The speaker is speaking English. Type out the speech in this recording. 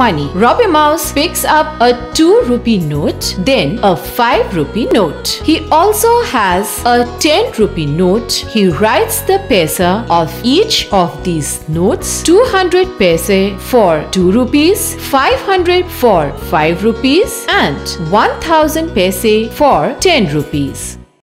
money. Robbie Mouse picks up a 2 rupee note, then a 5 rupee note. He also has a 10 rupee note. He writes the paisa of each of these notes 200 paise for 2 rupees, 500 for 5 rupees and 1000 paise for 10 rupees.